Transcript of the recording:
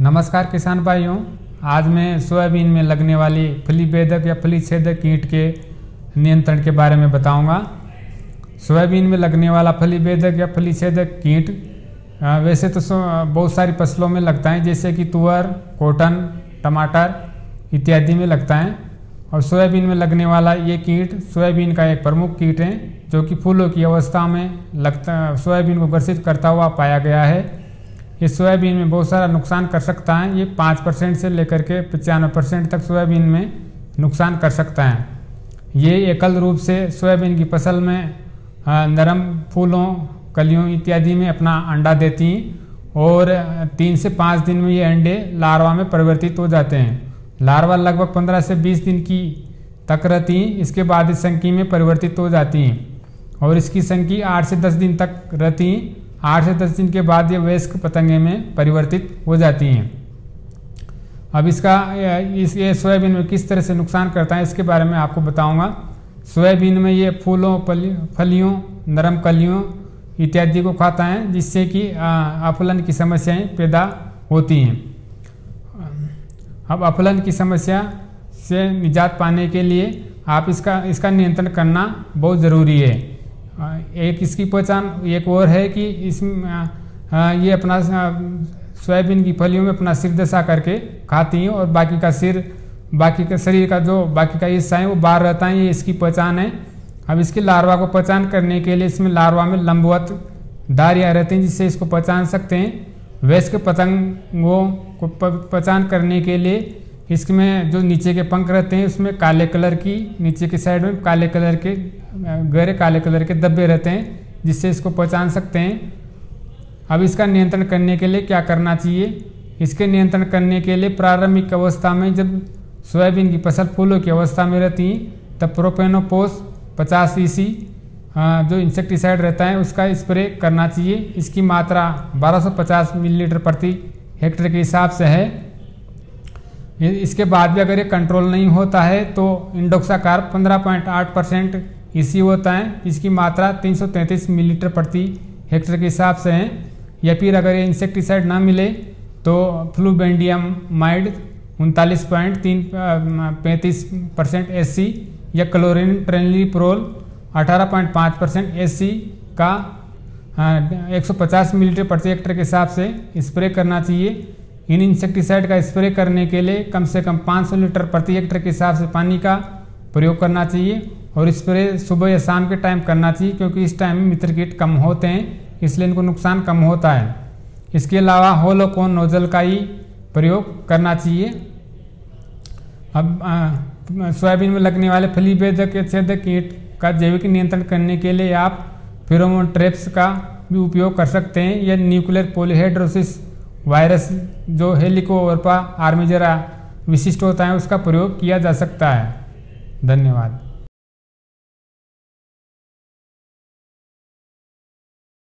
नमस्कार किसान भाइयों, आज मैं सोयाबीन में लगने वाली फली बेदक या फली छेदक कीट के नियंत्रण के बारे में बताऊँगा। सोयाबीन में लगने वाला फली बेदक या फली छेदक कीट वैसे तो बहुत सारी फ़सलों में लगता है, जैसे कि तुअर, कॉटन, टमाटर इत्यादि में लगता है। और सोयाबीन में लगने वाला ये कीट सोयाबीन का एक प्रमुख कीट है, जो कि फूलों की अवस्था में लगता, सोयाबीन को ग्रसित करता हुआ पाया गया है। ये सोयाबीन में बहुत सारा नुकसान कर सकता है। ये पाँच परसेंट से लेकर के पचानवे परसेंट तक सोयाबीन में नुकसान कर सकता है। ये एकल रूप से सोयाबीन की फ़सल में नरम फूलों, कलियों इत्यादि में अपना अंडा देती हैं और तीन से पाँच दिन में ये अंडे लार्वा में परिवर्तित हो जाते हैं। लार्वा लगभग पंद्रह से बीस दिन की तक रहती हैं। इसके बाद इस संकी में परिवर्तित हो जाती हैं और इसकी संख्या आठ से दस दिन तक रहती आठ से दस दिन के बाद ये वयस्क पतंगे में परिवर्तित हो जाती हैं। अब इसका इस, ये सोयाबीन में किस तरह से नुकसान करता है, इसके बारे में आपको बताऊँगा। सोयाबीन में ये फूलों फलियों, नरम कलियों इत्यादि को खाता है, जिससे कि अफलन की समस्याएँ पैदा होती हैं। अब अफलन की समस्या से निजात पाने के लिए आप इसका इसका नियंत्रण करना बहुत ज़रूरी है। एक इसकी पहचान, एक और है कि इस ये अपना सोयाबीन की फलियों में अपना सिर दशा करके खाती हैं और बाकी का सिर, बाकी का शरीर का जो बाकी का हिस्सा है वो बाहर रहता है, ये इसकी पहचान है। अब इसकी लार्वा को पहचान करने के लिए इसमें लार्वा में लंबवत दारियाँ रहती हैं जिससे इसको पहचान सकते हैं। वैश्य पतंगों को पहचान करने के लिए इसमें जो नीचे के पंख रहते हैं, उसमें काले कलर की, नीचे के साइड में काले कलर के गहरे काले कलर के धब्बे रहते हैं, जिससे इसको पहचान सकते हैं। अब इसका नियंत्रण करने के लिए क्या करना चाहिए? इसके नियंत्रण करने के लिए प्रारंभिक अवस्था में जब सोयाबीन की फ़सल फूलों की अवस्था में रहती तब प्रोपेनोपोस 50 सी जो इंसेक्टिसाइड रहता है, उसका स्प्रे करना चाहिए। इसकी मात्रा 1250 मिलीलीटर प्रति हेक्टेयर के हिसाब से है। इसके बाद भी अगर ये कंट्रोल नहीं होता है तो इंडोक्साकार 15.8 परसेंट इसी होता है। इसकी मात्रा 333 मिलीलीटर प्रति हेक्टर के हिसाब से है। या फिर अगर ये इंसेक्टिसाइड ना मिले तो फ्लूबेंडियम माइड उनतालीस पॉइंट तीन पैंतीस परसेंट एस या क्लोरिन ट्रेनलीप्रोल 18.5 परसेंट एस का 150 मिलीलीटर प्रति हेक्टेयर के हिसाब से स्प्रे करना चाहिए। इन इंसेक्टिसाइड का स्प्रे करने के लिए कम से कम 500 लीटर प्रति हेक्टर के हिसाब से पानी का प्रयोग करना चाहिए और स्प्रे सुबह या शाम के टाइम करना चाहिए, क्योंकि इस टाइम में मित्र कीट कम होते हैं, इसलिए इनको नुकसान कम होता है। इसके अलावा होलोकोन नोजल का ही प्रयोग करना चाहिए। अब सोयाबीन में लगने वाले फली बेदक या छेदक कीट का जैविक नियंत्रण करने के लिए आप फिरोमोन ट्रेप्स का भी उपयोग कर सकते हैं, या न्यूक्लियर पोलिहाइड्रोसिस वायरस जो हेलिकोवर्पा आर्मीजरा विशिष्ट होता है उसका प्रयोग किया जा सकता है। धन्यवाद।